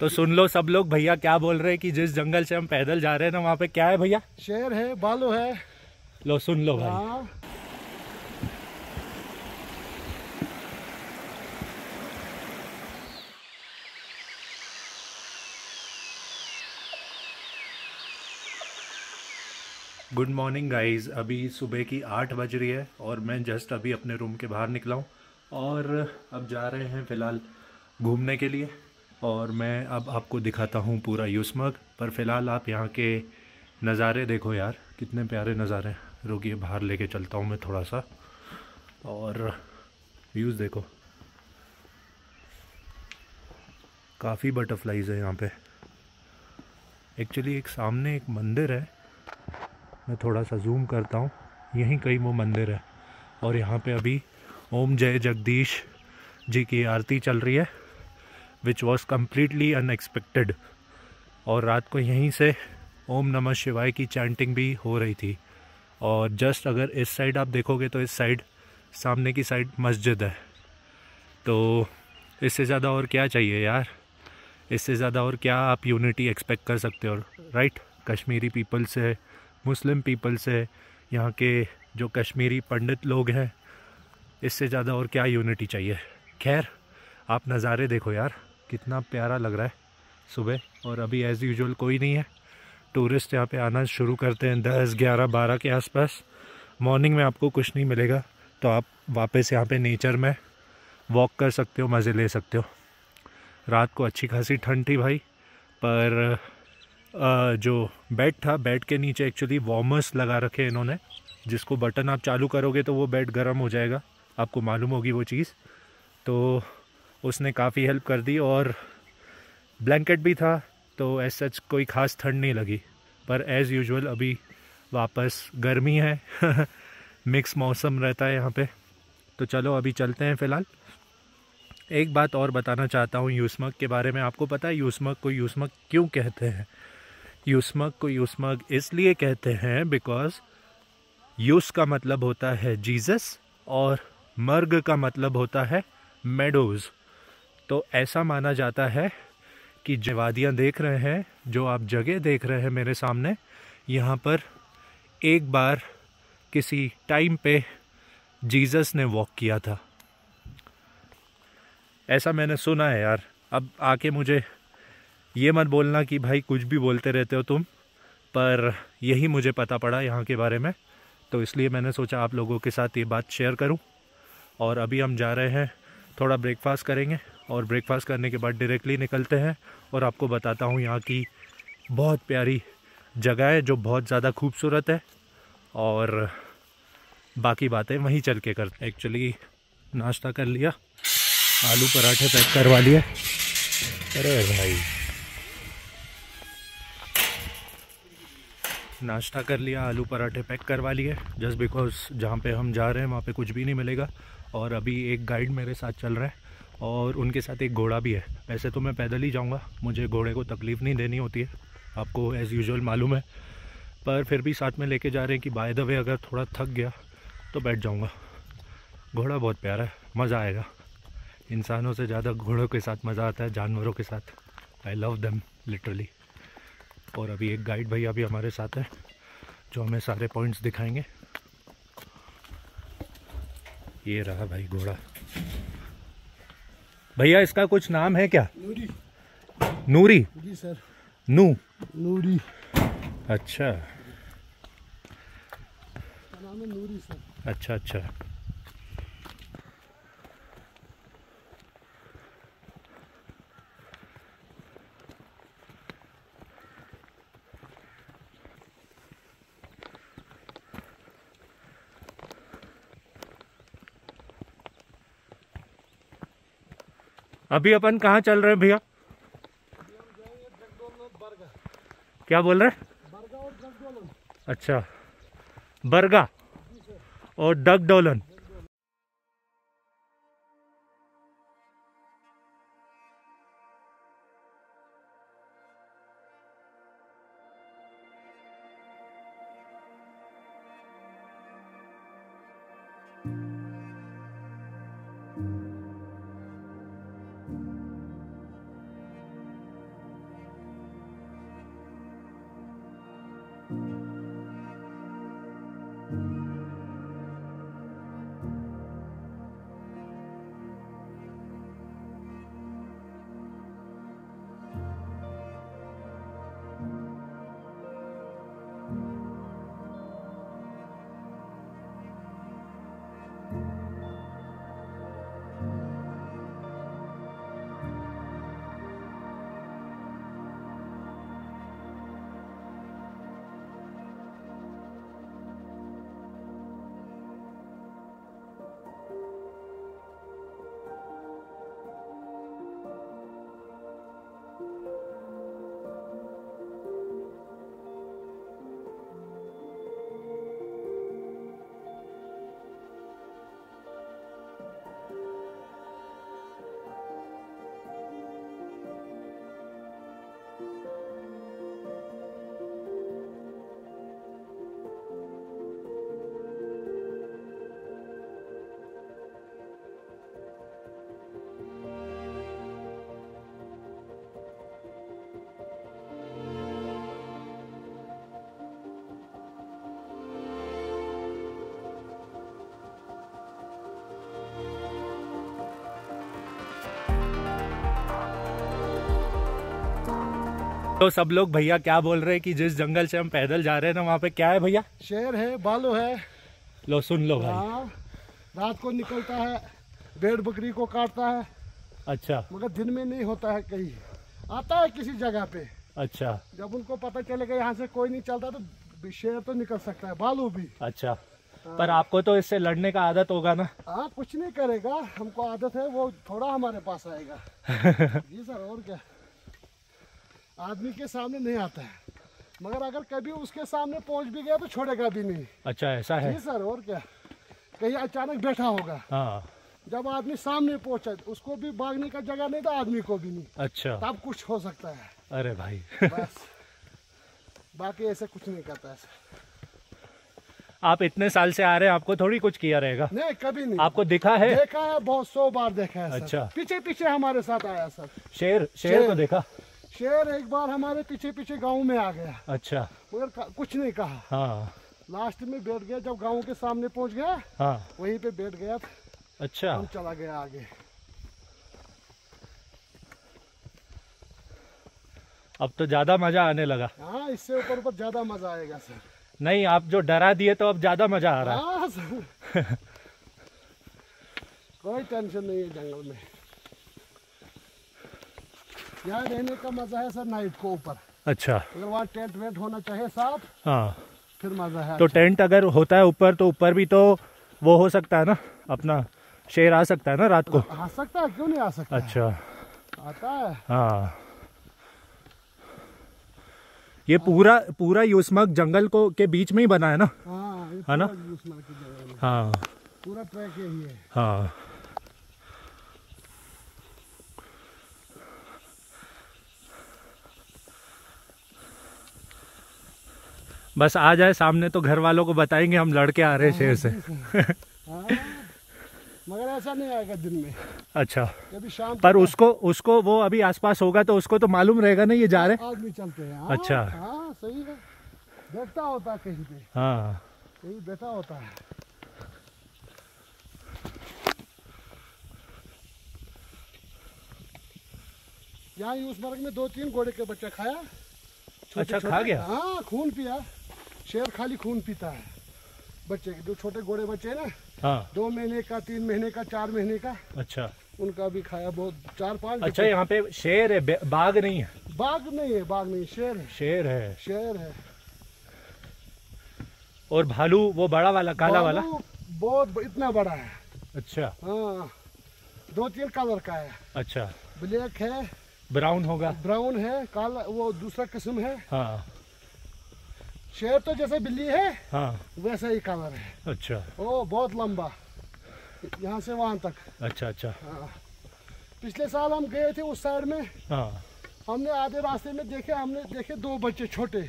तो सुन लो सब लोग भैया क्या बोल रहे हैं कि जिस जंगल से हम पैदल जा रहे हैं ना वहाँ पे क्या है भैया? शेर है बालू है। लो सुन लो भाई। गुड मॉर्निंग गाइस अभी सुबह की आठ बज रही है और मैं जस्ट अभी अपने रूम के बाहर निकला हूँ और अब जा रहे हैं फ़िलहाल घूमने के लिए। और मैं अब आपको दिखाता हूँ पूरा यूसमग पर फ़िलहाल आप यहाँ के नज़ारे देखो यार, कितने प्यारे नज़ारे रुकिए, बाहर लेके चलता हूँ मैं थोड़ा सा और व्यूज़ देखो। काफ़ी बटरफ्लाइज है यहाँ पे। एक्चुअली एक सामने एक मंदिर है। मैं थोड़ा सा जूम करता हूँ। यहीं कहीं वो मंदिर है। और यहाँ पे अभी ओम जय जगदीश जी की आरती चल रही है। विच वॉज़ कम्प्लीटली अनएक्सपेक्टेड और रात को यहीं से ओम नमः शिवाय की चैंटिंग भी हो रही थी। और जस्ट अगर इस साइड आप देखोगे तो इस साइड सामने की साइड मस्जिद है। तो इससे ज़्यादा और क्या चाहिए यार? इससे ज़्यादा और क्या आप यूनिटी एक्सपेक्ट कर सकते हो राइट कश्मीरी पीपल से, मुस्लिम पीपल से, यहाँ के जो कश्मीरी पंडित लोग हैं, इससे ज़्यादा और क्या यूनिटी चाहिए? खैर, आप नज़ारे देखो यार। कितना प्यारा लग रहा है सुबह। और अभी एज़ यूजल कोई नहीं है। टूरिस्ट यहाँ पे आना शुरू करते हैं दस, ग्यारह, बारह के आसपास। मॉर्निंग में आपको कुछ नहीं मिलेगा। तो आप वापस यहाँ पे नेचर में वॉक कर सकते हो, मज़े ले सकते हो। रात को अच्छी खासी ठंड थी भाई, पर जो बेड था बेड के नीचे एक्चुअली वार्मर्स लगा रखे इन्होंने। जिसको बटन आप चालू करोगे तो वो बेड गर्म हो जाएगा। आपको मालूम होगी वो चीज़। तो उसने काफ़ी हेल्प कर दी और ब्लैंकेट भी था तो एज सच कोई ख़ास ठंड नहीं लगी। पर एज़ यूजुअल अभी वापस गर्मी है मिक्स मौसम रहता है यहाँ पे। तो चलो अभी चलते हैं फ़िलहाल। एक बात और बताना चाहता हूँ यूसमक के बारे में आपको पता है यूसमक को यूसमक क्यों कहते हैं? यूसमग को यूसमग इसलिए कहते हैं बिकॉज़ यूस का मतलब होता है जीसस और मर्ग का मतलब होता है मेडोज़ तो ऐसा माना जाता है कि जवादियाँ देख रहे हैं, जो आप जगह देख रहे हैं मेरे सामने, यहाँ पर एक बार किसी टाइम पे जीसस ने वॉक किया था। ऐसा मैंने सुना है यार। अब आके मुझे ये मत बोलना कि भाई कुछ भी बोलते रहते हो तुम, पर यही मुझे पता पड़ा यहाँ के बारे में। तो इसलिए मैंने सोचा आप लोगों के साथ ये बात शेयर करूँ। और अभी हम जा रहे हैं, थोड़ा ब्रेकफास्ट करेंगे। और ब्रेकफास्ट करने के बाद डायरेक्टली निकलते हैं और आपको बताता हूँ यहाँ की बहुत प्यारी जगह है, जो बहुत ज़्यादा खूबसूरत है और बाकी बातें वहीं चल के करते एक्चुअली नाश्ता कर लिया, आलू पराठे पैक करवा लिए। अरे भाई। नाश्ता कर लिया, आलू पराठे पैक करवा लिए। जस्ट बिकॉज़ जहाँ पे हम जा रहे हैं, वहाँ पे कुछ भी नहीं मिलेगा। और अभी एक गाइड मेरे साथ चल रहा है। और उनके साथ एक घोड़ा भी है। वैसे तो मैं पैदल ही जाऊँगा। मुझे घोड़े को तकलीफ़ नहीं देनी होती है। आपको एज़ यूजल मालूम है। पर फिर भी साथ में लेके जा रहे हैं कि बाय द वे अगर थोड़ा थक गया तो बैठ जाऊँगा। घोड़ा बहुत प्यारा है। मज़ा आएगा। इंसानों से ज़्यादा घोड़ों के साथ मज़ा आता है, जानवरों के साथ। आई लव देम लिटरली और अभी एक गाइड भैया भी हमारे साथ हैं, जो हमें सारे पॉइंट्स दिखाएँगे। ये रहा भाई घोड़ा। भैया इसका कुछ नाम है क्या? नूरी। नूरी? जी सर। नू। नूरी। अच्छा। नाम है नूरी सर। अच्छा अच्छा। अभी अपन कहाँ चल रहे हैं भैया? क्या बोल रहे? अच्छा। बरगा और डगडोलन। तो सब लोग भैया क्या बोल रहे हैं कि जिस जंगल से हम पैदल जा रहे हैं ना वहाँ पे क्या है भैया? शेर है बालू है। लो सुन लो भाई। हाँ रात को निकलता है भेड़ बकरी को काटता है। अच्छा। मगर दिन में नहीं होता है कहीं। आता है किसी जगह पे। अच्छा। जब उनको पता चलेगा यहाँ से कोई नहीं चलता तो शेर तो निकल सकता है बालू भी। अच्छा। पर आपको तो इससे लड़ने का आदत होगा ना? हाँ कुछ नहीं करेगा। हमको आदत है वो थोड़ा हमारे पास आएगा। जी सर और क्या? आदमी के सामने नहीं आता है। मगर अगर कभी उसके सामने पहुँच भी गया तो छोड़ेगा भी नहीं। अच्छा ऐसा है। सर और क्या? कहीं अचानक बैठा होगा। हाँ। जब आदमी सामने पहुँचा उसको भी भागने का जगह नहीं था आदमी को भी नहीं। अच्छा। तब कुछ हो सकता है। अरे भाई। बस। बाकी ऐसे कुछ नहीं करता है सर। आप इतने साल से आ रहे हैं आपको थोड़ी कुछ किया रहेगा। नहीं कभी नहीं। आपको दिखा है? देखा है बहुत सौ बार देखा है अच्छा। पीछे पीछे हमारे साथ आया सर। शेर शेर शेर। को देखा। शेर एक बार हमारे पीछे पीछे गाँव में आ गया। अच्छा। मगर कुछ नहीं कहा। हाँ। लास्ट में बैठ गया जब गाँव के सामने पहुँच गया हाँ। वहीं पे बैठ गया अच्छा। हम चला गया आगे। अब तो ज़्यादा मज़ा आने लगा। हाँ इससे ऊपर ऊपर ज़्यादा मज़ा आएगा सर। नहीं आप जो डरा दिए तो अब ज़्यादा मज़ा आ रहा है। हाँ कोई टेंशन नहीं है जंगल में। यहाँ रहने का मज़ा है सर नाइट को ऊपर। अच्छा। अगर वहाँ टेंट वेंट होना चाहिए साफ़ हाँ। फिर मज़ा है तो अच्छा। टेंट अगर होता है ऊपर तो ऊपर भी तो वो हो सकता है ना? अपना शेर आ सकता है ना रात को? आ सकता है क्यों नहीं आ सकता है? अच्छा। आता है। हाँ। ये पूरा पूरा यूसमक जंगल को के बीच में ही बना है ना? हाँ है ना? हाँ। पूरा ट्रैक यही है। हाँ। बस आ जाए सामने तो घर वालों को बताएँगे हम लड़के आ रहे हैं शेर से। हाँ मगर ऐसा नहीं आएगा दिन में। अच्छा। शाम पर उसको उसको वो अभी आसपास होगा तो उसको तो मालूम रहेगा ना ये जा रहे आदमी चलते हैं। हाँ, अच्छा। हाँ सही है। बैठता होता कहीं पे। हाँ। कहीं बैठा होता है। यहाँ यूसमर्ग में दो तीन घोड़े के बच्चा खाया। अच्छा, खा गया? हाँ खून पिया। शेर खाली खून पीता है। बच्चे के जो छोटे घोड़े बच्चे हैं ना हाँ। दो महीने का तीन महीने का चार महीने का अच्छा। उनका भी खाया बहुत चार पाँच अच्छा यहाँ पे शेर है बाघ नहीं है? बाघ नहीं है बाघ नहीं शेर है। शेर है। शेर है। और भालू वो बड़ा वाला काला वाला? बहुत इतना बड़ा है। अच्छा। हाँ दो तीन कलर का है। अच्छा। ब्लैक है ब्राउन होगा? ब्राउन है काला वो दूसरा किस्म है। हाँ। शेर तो जैसे बिल्ली है हाँ। वैसा ही कलर है। अच्छा। ओ बहुत लंबा। यहाँ से वहाँ तक। अच्छा अच्छा। हाँ। पिछले साल हम गए थे उस साइड में। हाँ। हमने आधे रास्ते में देखे हमने देखे दो बच्चे छोटे।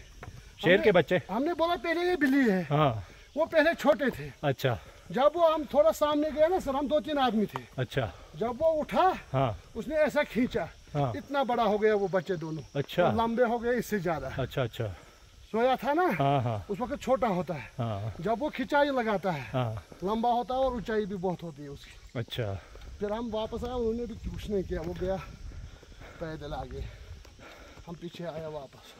शेर के बच्चे? हमने बोला पहले ये बिल्ली है। हाँ। वो पहले छोटे थे। अच्छा। जब वो हम थोड़ा सामने गए ना सर हम दो तीन आदमी थे। अच्छा। जब वो उठा हाँ। उसने ऐसा खींचा। हाँ। इतना बड़ा हो गया वो बच्चे दोनों। अच्छा। लंबे हो गए इससे ज़्यादा। अच्छा अच्छा। सोया था ना हाँ हाँ। उस वक्त छोटा होता है। हाँ। जब वो खिंचाई लगाता है हाँ। लंबा होता है और ऊंचाई भी बहुत होती है उसकी। अच्छा। फिर हम वापस आए उन्होंने भी कुछ नहीं किया वो गया पैदल आगे। हम पीछे आया वापस।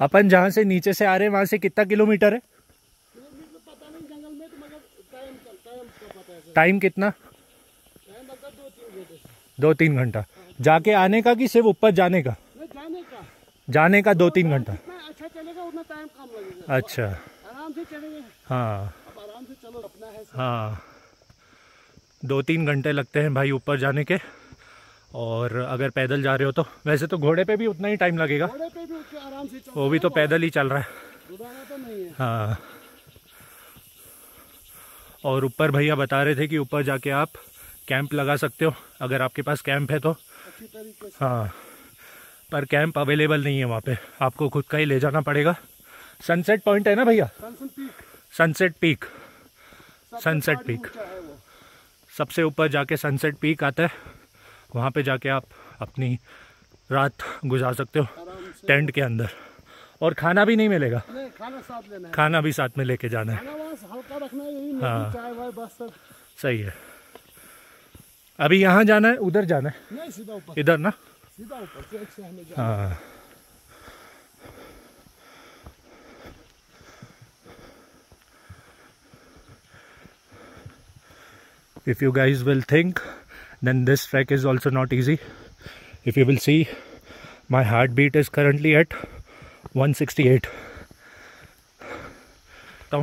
अपन जहाँ से नीचे से आ रहे हैं, वहाँ से कितना किलोमीटर है? टाइम कितना? दो तीन घंटे। जाके आने का कि सिर्फ़ ऊपर जाने का? जाने का दो तीन घंटा। अच्छा। चलेगा उतना टाइम कम लगेगा अच्छा आराम से चलेंगे हाँ। है। हाँ दो तीन घंटे लगते हैं भाई ऊपर जाने के। और अगर पैदल जा रहे हो तो। वैसे तो घोड़े पे भी उतना ही टाइम लगेगा। घोड़े पे वो भी तो पैदल ही चल रहा है। तो नहीं है। हाँ। और ऊपर भैया बता रहे थे कि ऊपर जाके आप कैंप लगा सकते हो अगर आपके पास कैंप है तो। हाँ। पर कैंप अवेलेबल नहीं है वहाँ पे। आपको खुद का ही ले जाना पड़ेगा। सनसेट पॉइंट है ना भैया? Sunset peak. Sunset peak. सबसे ऊपर जाके सनसेट पीक आता है। वहाँ पे जाके आप अपनी रात गुजार सकते हो। टेंट के अंदर। और खाना भी नहीं मिलेगा। नहीं खाना साथ लेना है। खाना भी साथ में लेके जाना है। है सही है। अभी यहाँ जाना है उधर जाना है। नहीं सीधा ऊपर। इधर ना? सीधा ऊपर से हमें हाँ। if you guys will think then this trek is also not easy. If you will see my heartbeat is currently at 168 तो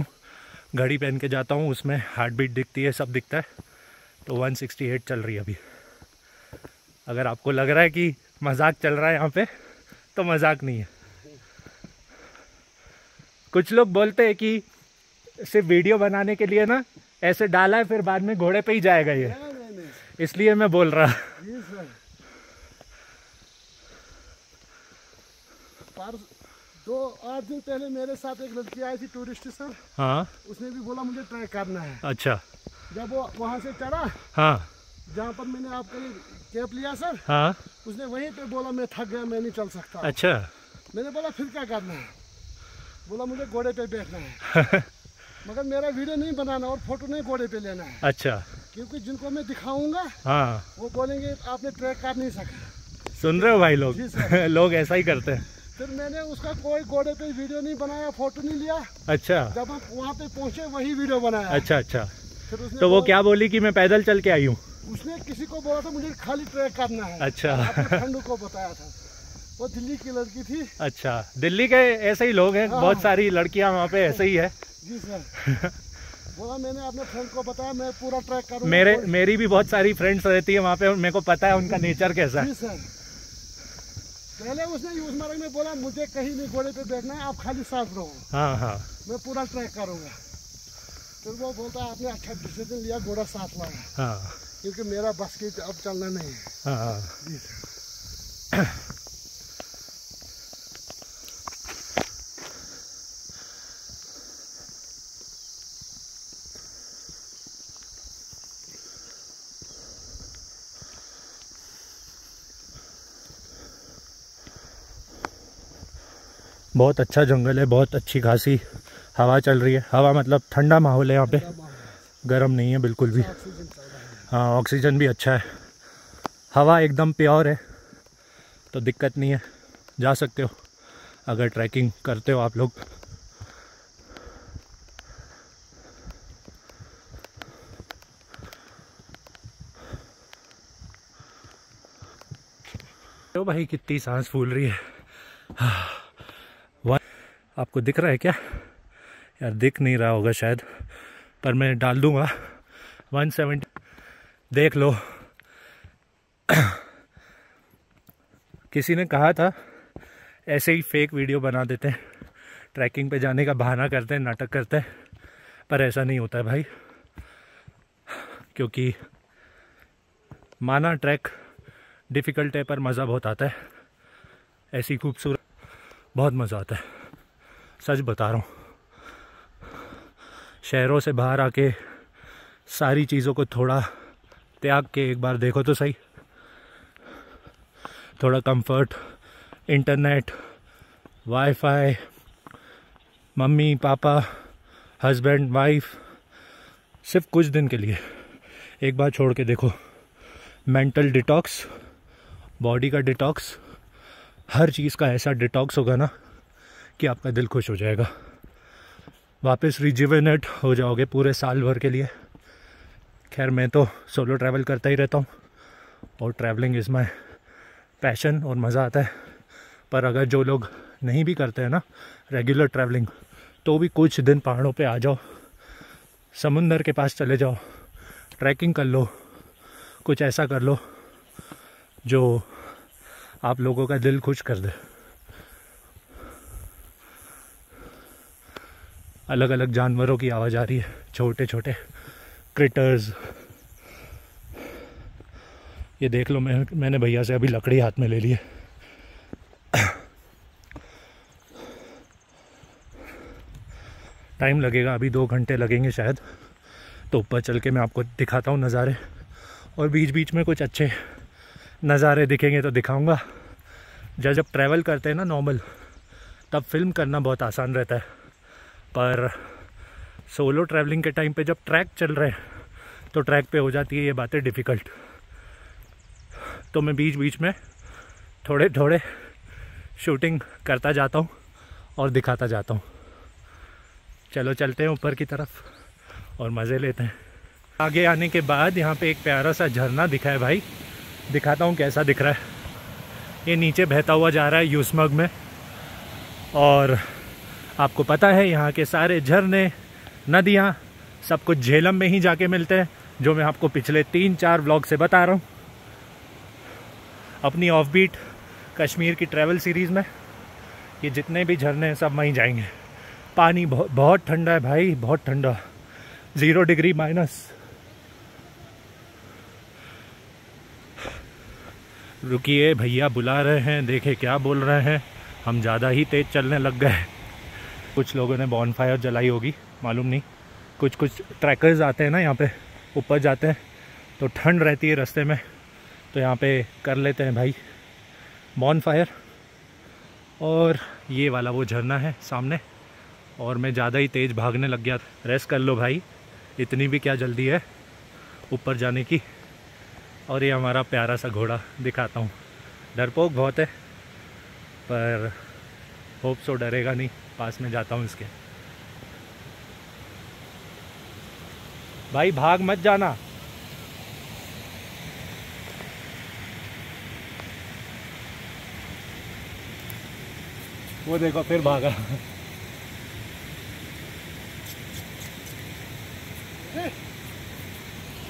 घड़ी पहन के जाता हूँ उसमें हार्ट बीट दिखती है सब दिखता है। तो 168 चल रही है अभी। अगर आपको लग रहा है कि मज़ाक चल रहा है यहाँ पे तो मज़ाक नहीं है। कुछ लोग बोलते हैं कि सिर्फ़ वीडियो बनाने के लिए ना ऐसे डाला है फिर बाद में घोड़े पे ही जाएगा ये। इसलिए मैं बोल रहा। पर दो आठ दिन पहले मेरे साथ एक लड़की आई थी टूरिस्ट सर। हाँ। उसने भी बोला मुझे ट्राई करना है। अच्छा। जब वो वहाँ से चढ़ा हाँ। जहाँ पर मैंने आपके लिए कैप लिया सर हाँ। उसने वहीं पे बोला मैं थक गया मैं नहीं चल सकता। अच्छा। मैंने बोला फिर क्या करना है? बोला मुझे घोड़े पे बैठना है। मगर मेरा वीडियो नहीं बनाना और फ़ोटो नहीं घोड़े पे लेना है। अच्छा। क्योंकि जिनको मैं दिखाऊँगा हाँ। वो बोलेंगे आपने ट्रैक कर नहीं सका। सुन रहे हो भाई लोग? लोग ऐसा ही करते हैं। फिर मैंने उसका कोई घोड़े पे वीडियो नहीं बनाया फ़ोटो नहीं लिया। अच्छा। जब हम वहाँ पे पहुँचे वही वीडियो बनाया। अच्छा अच्छा। फिर उसने तो वो क्या बोली कि मैं पैदल चल के आई हूँ? उसने किसी को बोला था मुझे खाली ट्रैक करना है। अच्छा। फ्रेंड को बताया था। वो दिल्ली की लड़की थी। अच्छा। दिल्ली के ऐसे ही लोग हैं हाँ। बहुत सारी लड़कियाँ वहाँ पे ऐसे ही है। जी सर। बोला मैंने अपने फ्रेंड को बताया मैं पूरा ट्रैक करूँगा। मेरे मेरी भी बहुत सारी फ्रेंड्स रहती है वहाँ पे मेरे को पता है उनका नेचर कैसा है। जी सर। पहले उसने यूजमर्ग में बोला मुझे कहीं नहीं घोड़े पे बैठना है आप खाली साथ रहो। हाँ हाँ। मैं पूरा ट्रैक करूँगा। फिर वो बोलता है आपने अच्छा डिसीज़न लिया घोड़ा साथ लाया हाँ। क्योंकि मेरा बस की अब चलना नहीं है। हाँ हाँ। जी सर। बहुत अच्छा जंगल है बहुत अच्छी खासी हवा चल रही है। हवा मतलब ठंडा माहौल है यहाँ पे। गर्म नहीं है बिल्कुल भी। है हाँ ऑक्सीजन भी अच्छा है। हवा एकदम प्योर है तो दिक्कत नहीं है। जा सकते हो अगर ट्रैकिंग करते हो आप लोग। तो भाई कितनी सांस फूल रही है। वाह, आपको दिख रहा है क्या? यार दिख नहीं रहा होगा शायद, पर मैं डाल दूँगा। 170 देख लो। किसी ने कहा था, ऐसे ही फेक वीडियो बना देते हैं। ट्रैकिंग पे जाने का बहाना करते हैं, नाटक करते हैं, पर ऐसा नहीं होता है भाई। क्योंकि माना ट्रैक डिफ़िकल्ट है पर मज़ा बहुत आता है। ऐसी खूबसूरत, बहुत मज़ा आता है। सच बता रहा हूँ। शहरों से बाहर आके सारी चीज़ों को थोड़ा त्याग के एक बार देखो तो सही। थोड़ा comfort internet wifi mummy, papa husband wife सिर्फ़ कुछ दिन के लिए एक बार छोड़ के देखो। मेंटल डिटॉक्स बॉडी का डिटॉक्स हर चीज़ का ऐसा डिटॉक्स होगा ना। कि आपका दिल खुश हो जाएगा। वापस रिजिवेनेट हो जाओगे पूरे साल भर के लिए। खैर, मैं तो सोलो ट्रैवल करता ही रहता हूँ और ट्रैवलिंग इज़ माई पैशन और मज़ा आता है। पर अगर जो लोग नहीं भी करते हैं ना रेगुलर ट्रैवलिंग तो भी कुछ दिन पहाड़ों पे आ जाओ, समुंदर के पास चले जाओ ट्रैकिंग कर लो, कुछ ऐसा कर लो, जो आप लोगों का दिल खुश कर दे। अलग अलग जानवरों की आवाज़ आ रही है। छोटे छोटे क्रिटर्स ये देख लो, मैं, मैंने भैया से अभी लकड़ी हाथ में ले ली है। टाइम लगेगा, अभी दो घंटे लगेंगे शायद। तो ऊपर चल के मैं आपको दिखाता हूँ नज़ारे। और बीच बीच में कुछ अच्छे नज़ारे दिखेंगे तो दिखाऊँगा। जब जब ट्रैवल करते हैं ना नॉर्मल तब फ़िल्म करना बहुत आसान रहता है। पर सोलो ट्रैवलिंग के टाइम पे जब ट्रैक चल रहे हैं तो ट्रैक पे हो जाती है ये बातें डिफ़िकल्ट तो मैं बीच बीच में थोड़े थोड़े शूटिंग करता जाता हूँ और दिखाता जाता हूँ. चलो चलते हैं ऊपर की तरफ़ और मज़े लेते हैं. आगे आने के बाद यहाँ पे एक प्यारा सा झरना दिखा है भाई. दिखाता हूँ कैसा दिख रहा है. ये नीचे बहता हुआ जा रहा है यूसमग में और आपको पता है, यहाँ के सारे झरने, नदियाँ, सब कुछ झेलम में ही जाके मिलते हैं, जो मैं आपको पिछले तीन चार ब्लॉग से बता रहा हूँ। अपनी ऑफ़ बीट कश्मीर की ट्रैवल सीरीज़ में, ये जितने भी झरने हैं, सब वहीं जाएँगे। पानी बहुत ठंडा है भाई, बहुत ठंडा। ज़ीरो डिग्री माइनस रुकिए भैया, बुला रहे हैं, देखे क्या बोल रहे हैं। हम ज़्यादा ही तेज़ चलने लग गए। कुछ लोगों ने बॉन फायर जलाई होगी, मालूम नहीं। कुछ कुछ ट्रैकर्स आते हैं ना यहाँ पे, ऊपर जाते हैं तो ठंड रहती है रास्ते में तो यहाँ पे कर लेते हैं भाई बॉन फायर और ये वाला वो झरना है सामने, और मैं ज़्यादा ही तेज़ भागने लग गया। रेस्ट कर लो भाई, इतनी भी क्या जल्दी है ऊपर जाने की। और ये हमारा प्यारा सा घोड़ा दिखाता हूँ। डरपोक बहुत है, पर होप सो डरेगा नहीं। पास में जाता हूँ इसके। भाई, भाग मत जाना। वो देखो, फिर भागा।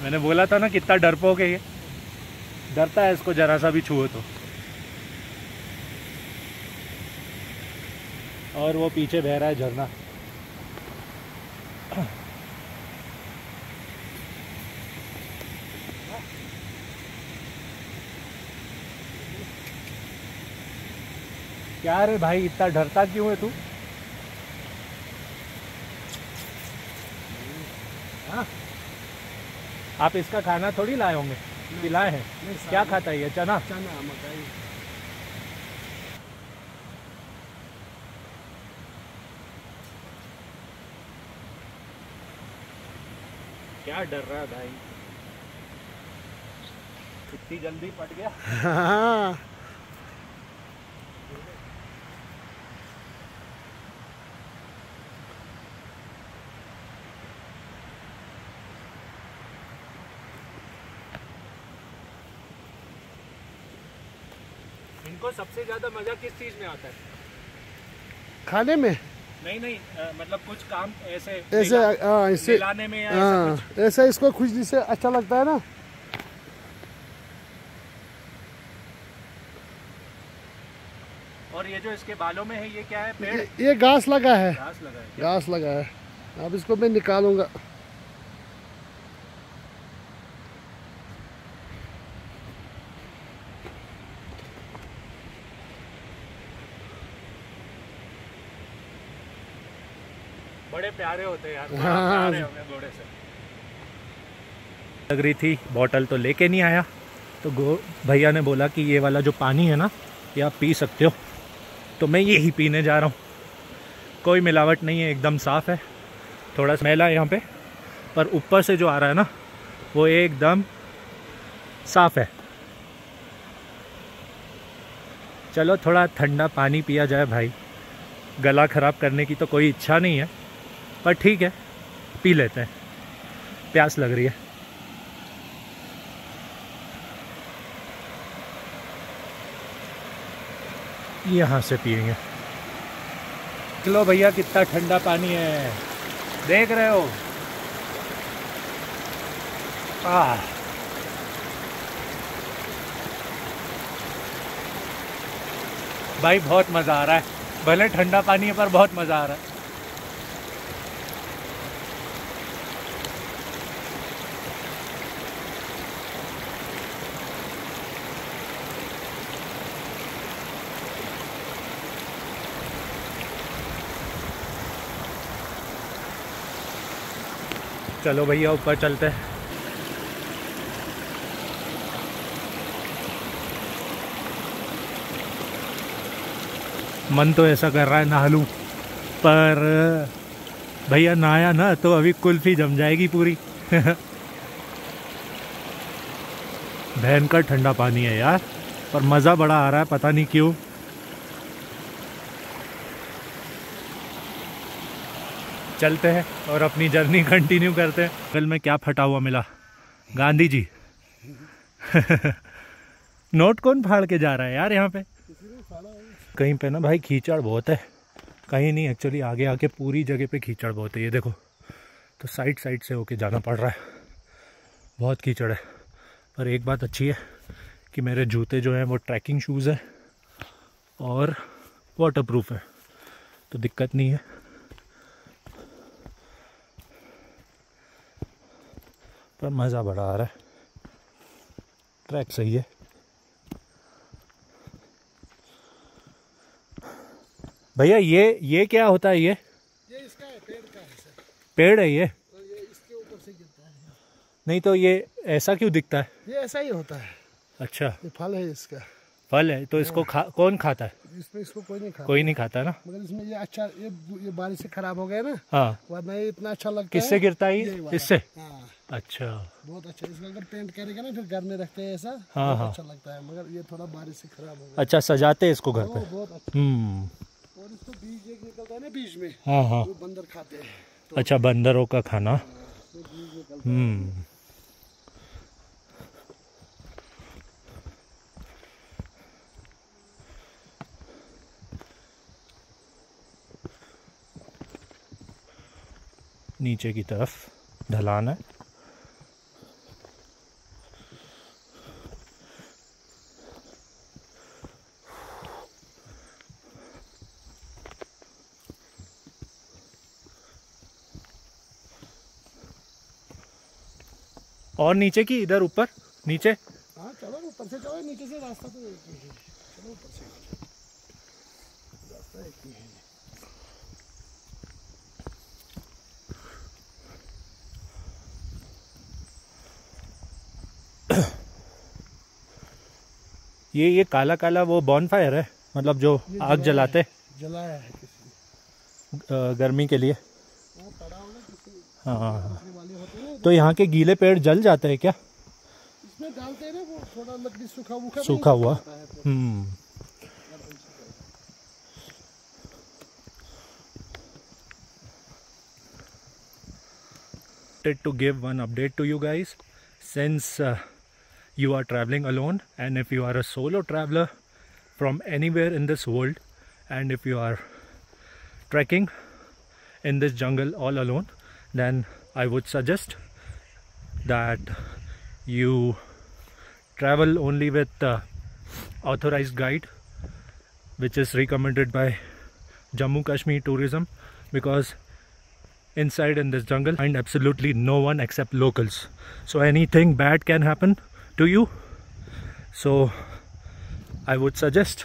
मैंने बोला था ना, कितना डरपोक है ये। डरता है इसको जरा सा भी छुओ तो। और वो पीछे बह रहा है झरना। क्या रे भाई इतना डरता क्यों है तू? हाँ? आप इसका खाना थोड़ी लाए होंगे? खिलाए हैं? क्या खाता है ये? चना? चना मकई। क्या डर रहा है भाई? इतनी जल्दी पट गया। हाँ। इनको सबसे ज़्यादा मज़ा किस चीज़ में आता है? खाने में? नहीं नहीं मतलब कुछ काम ऐसे ऐसे आ, इसे में या ऐसा कुछ? हाँ ऐसा इसको खुजली से अच्छा लगता है ना? और ये जो इसके बालों में है ये क्या है पेड़? ये, ये घास लगा है। घास लगा है। घास लगा है। अब इसको मैं निकालूँगा। प्यारे होते हैं यार। प्यार हमें घोड़े से। लग रही थी बॉटल तो लेके नहीं आया तो गो भैया ने बोला कि ये वाला जो पानी है ना ये आप पी सकते हो। तो मैं ये ही पीने जा रहा हूँ। कोई मिलावट नहीं है एकदम साफ़ है। थोड़ा स्मेल है यहाँ पे पर ऊपर से जो आ रहा है ना वो एकदम साफ़ है। चलो थोड़ा ठंडा पानी पिया जाए भाई। गला ख़राब करने की तो कोई इच्छा नहीं है। पर ठीक है, पी लेते हैं। प्यास लग रही है। यहाँ से पियेंगे। लो भैया, कितना ठंडा पानी है। देख रहे हो। आ भाई, बहुत मज़ा आ रहा है। भले ठंडा पानी है, पर बहुत मज़ा आ रहा है। चलो भैया, ऊपर चलते हैं। मन तो ऐसा कर रहा है नहा लूँ, पर भैया नहाया ना तो अभी कुल्फी जम जाएगी पूरी। भयंकर ठंडा पानी है यार, पर मज़ा बड़ा आ रहा है, पता नहीं क्यों। चलते हैं और अपनी जर्नी कंटिन्यू करते हैं। कल में क्या फटा हुआ मिला? गांधी जी। नोट कौन फाड़ के जा रहा है यार यहाँ पे? कहीं पे ना भाई कीचड़ बहुत है। कहीं नहीं एक्चुअली आगे आके पूरी जगह पे कीचड़ बहुत है। ये देखो तो साइड साइड से होके जाना पड़ रहा है। बहुत कीचड़ है। पर एक बात अच्छी है कि मेरे जूते जो हैं वो ट्रैकिंग शूज़ हैं और वाटर प्रूफ है। तो दिक्कत नहीं है। पर मज़ा बड़ा आ रहा है। ट्रैक सही है। भैया ये ये क्या होता है ये? ये इसका है पेड़ का है सर। पेड़ है ये? तो ये इसके ऊपर से गिरता है। नहीं तो ये ऐसा क्यों दिखता है? ये ऐसा ही होता है। अच्छा। ये फल है इसका। फल है तो इसको खा कौन खाता है? इसमें इसको कोई नहीं खाता। कोई नहीं खाता ना? मगर इसमें ये अच्छा ये ये बारिश से खराब हो गया ना हाँ। वरना ये इतना अच्छा लगता किससे गिरता है। इससे? हाँ। अच्छा। बहुत अच्छा इसका अगर पेंट करेगा ना फिर घर में रखते हैं ऐसा हाँ, हाँ। अच्छा लगता है मगर ये थोड़ा बारिश से खराब हो गया। अच्छा सजाते हैं इसको घर वो पे। बहुत अच्छा। हम्म। और इसको बीज एक निकलता है ना बीज में हाँ हाँ। बंदर खाते हैं। अच्छा बंदरों का खाना। निकलता हम्म। नीचे की तरफ़ ढलान है। और नीचे की इधर ऊपर नीचे हाँ चलो ऊपर से चलो नीचे से रास्ता तो एक ही है चलो ऊपर से रास्ता एक ही है ये ये काला काला वो बॉनफायर है मतलब जो आग जलाते जलाया है किसी गर्मी के लिए। हाँ हाँ हाँ तो यहाँ के गीले पेड़ जल जाते हैं क्या? इसमें डालते हैं वो थोड़ा लकड़ी सूखा वूखा सूखा हुआ। हम्म। To give one update to you guys. Since uh, you are traveling alone and if you are a solo traveler from anywhere in this world and if you are trekking in this jungle all alone then i would suggest that you travel only with authorized guide which is recommended by Jammu Kashmir tourism because inside in this jungle find absolutely no one except locals. So anything bad can happen to you. So, i would suggest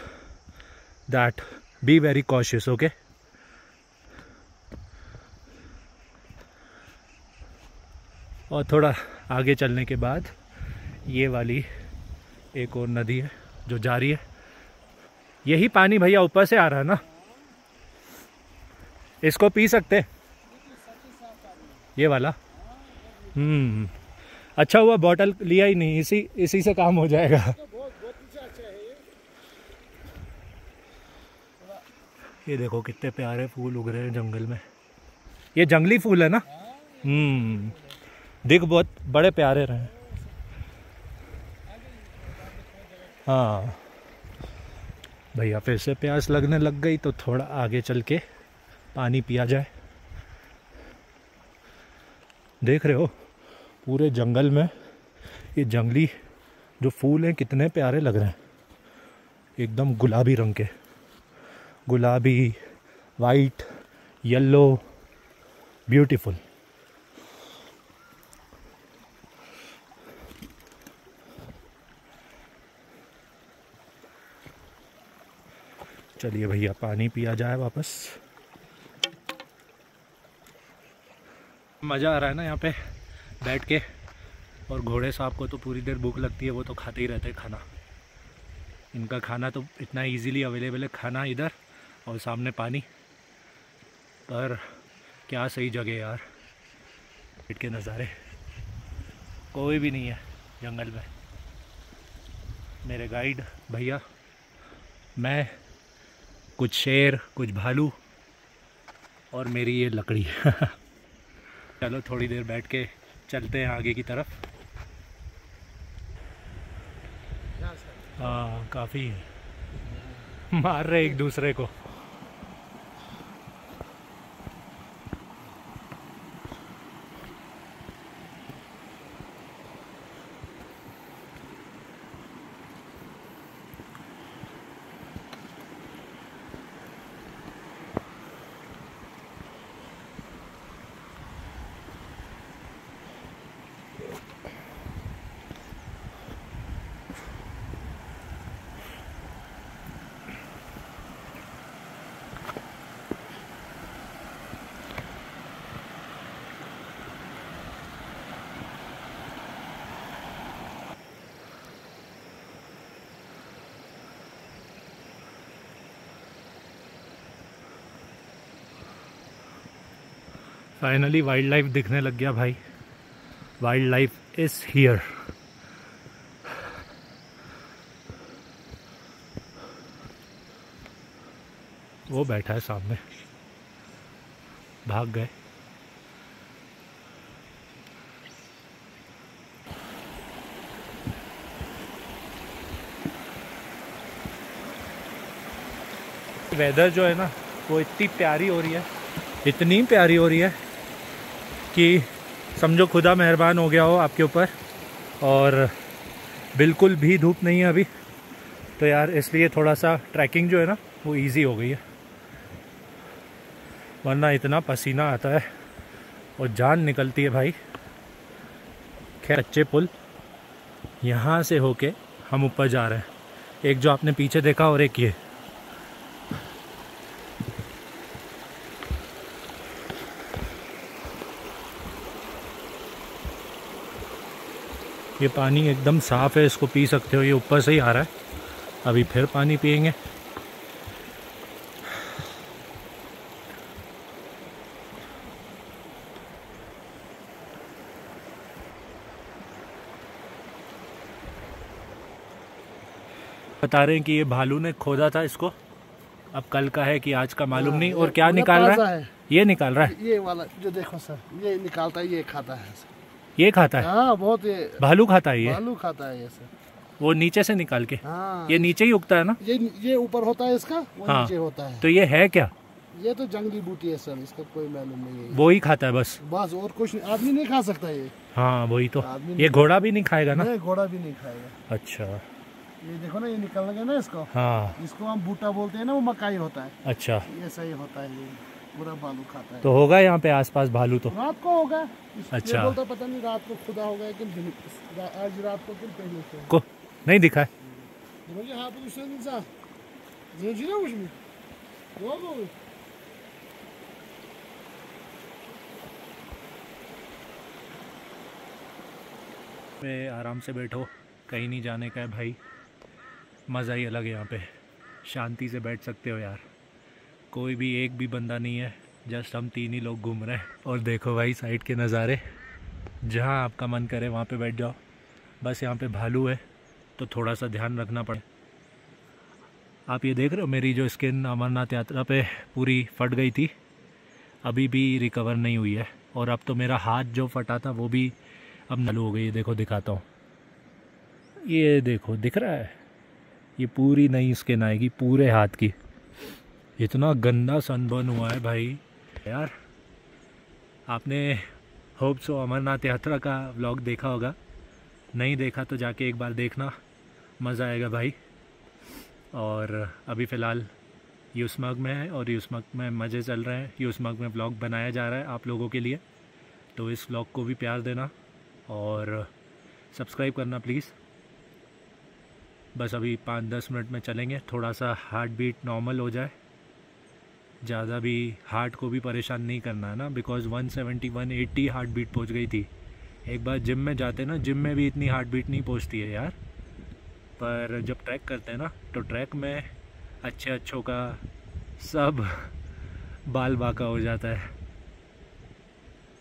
that be very cautious, okay? और थोड़ा आगे चलने के बाद ये वाली एक और नदी है जो जा रही है। यही पानी भैया ऊपर से आ रहा है ना? इसको पी सकते ये वाला? हम्म। अच्छा हुआ बॉटल लिया ही नहीं, इसी इसी से काम हो जाएगा। ये देखो कितने प्यारे फूल उग रहे हैं जंगल में। ये जंगली फूल है ना? हम्म। दिख बहुत बड़े प्यारे रहे हाँ। भैया फिर से प्यास लगने लग गई तो थोड़ा आगे चल के पानी पिया जाए। देख रहे हो? पूरे जंगल में ये जंगली जो फूल हैं, कितने प्यारे लग रहे हैं। एकदम गुलाबी रंग के। गुलाबी वाइट येलो ब्यूटीफुल चलिए भैया, पानी पिया जाए वापस। मज़ा आ रहा है ना यहाँ पे? बैठ के, और घोड़े साहब को तो पूरी देर भूख लगती है, वो तो खाते ही रहते हैं खाना। इनका खाना तो इतना इजीली अवेलेबल है, खाना इधर और सामने पानी। पर क्या सही जगह यार पेट के नज़ारे। कोई भी नहीं है जंगल में। मेरे गाइड भैया, मैं, कुछ शेर, कुछ भालू, और मेरी ये लकड़ी। चलो थोड़ी देर बैठ के चलते हैं आगे की तरफ़। हाँ काफ़ी मार रहे एक दूसरे को। फाइनली वाइल्ड लाइफ दिखने लग गया भाई। वाइल्ड लाइफ इज़ हियर वो बैठा है सामने। भाग गए। वेदर जो है ना, वो इतनी प्यारी हो रही है। इतनी प्यारी हो रही है। कि समझो खुदा मेहरबान हो गया हो आपके ऊपर। और बिल्कुल भी धूप नहीं है अभी। तो यार, इसलिए थोड़ा सा ट्रैकिंग जो है ना, वो इजी हो गई है। वरना इतना पसीना आता है। और जान निकलती है भाई। खैर अच्छे पुल यहाँ से होके हम ऊपर जा रहे हैं। एक जो आपने पीछे देखा और एक ये। ये पानी एकदम साफ़ है इसको पी सकते हो ये ऊपर से ही आ रहा है। अभी फिर पानी पियेंगे। बता रहे हैं कि ये भालू ने खोदा था इसको। अब कल का है कि आज का मालूम नहीं और क्या निकाल रहा है। ये निकाल रहा है? ये वाला जो देखो सर ये निकालता है ये खाता है सर। ये खाता है? हाँ बहुत ये भालू खाता है ये? भालू खाता है ये वो नीचे से निकाल के? हाँ। ये नीचे ही उगता है ना? ये ये ऊपर होता है इसका? वो हाँ। नीचे होता है। तो ये है क्या? ये तो जंगली बूटी है सर इसका कोई मालूम नहीं है। वो ही खाता है बस। बस और कुछ आदमी नहीं खा सकता ये। हाँ वही तो। ये घोड़ा भी नहीं खाएगा ना? घोड़ा भी नहीं खाएगा। अच्छा। ये देखो ना ये निकल गया ना इसको। हाँ। इसको हम बूटा बोलते हैं ना वो मकाई होता है। अच्छा। ये सही होता है ये। पूरा बालू खाता है। तो होगा यहाँ पे आसपास भालू तो? रात को होगा। अच्छा। बोलता पता नहीं रात को खुदा होगा आज रात को कि पहले से को? नहीं दिखा है। mi. Dłogo. पे आराम से बैठो। कहीं नहीं जाने का है भाई। मज़ा ही अलग है यहाँ पे। शांति से बैठ सकते हो यार। कोई भी एक भी बंदा नहीं है, जस्ट हम तीन ही लोग घूम रहे हैं। और देखो भाई साइड के नज़ारे। जहाँ आपका मन करे, वहाँ पे बैठ जाओ। बस यहाँ पे भालू है तो थोड़ा सा ध्यान रखना पड़े। आप ये देख रहे हो, मेरी जो स्किन अमरनाथ यात्रा पे पूरी फट गई थी, अभी भी रिकवर नहीं हुई है। और अब तो मेरा हाथ जो फटा था, वो भी अब नलू हो गई देखो, दिखाता हूँ। ये देखो, दिख रहा है? ये पूरी नई स्किन आएगी, पूरे हाथ की। इतना गंदा सनबर्न हुआ है भाई। यार, आपने होप सो अमरनाथ यात्रा का व्लॉग देखा होगा। नहीं देखा तो जाके एक बार देखना। मज़ा आएगा भाई। और अभी फ़िलहाल यूसमर्ग में है और यूसमर्ग में मज़े चल रहे हैं। यूसमर्ग में व्लॉग बनाया जा रहा है आप लोगों के लिए। तो इस व्लॉग को भी प्यार देना और सब्सक्राइब करना प्लीज़ बस अभी पाँच दस मिनट में चलेंगे। थोड़ा सा हार्ट बीट नॉर्मल हो जाए। ज़्यादा भी हार्ट को भी परेशान नहीं करना है ना बिकॉज़ 170 180 हार्ट बीट पहुँच गई थी। एक बार जिम में जाते ना जिम में भी इतनी हार्ट बीट नहीं पहुँचती है यार। पर जब ट्रैक करते हैं ना तो ट्रैक में अच्छे अच्छों का सब बाल बाका हो जाता है।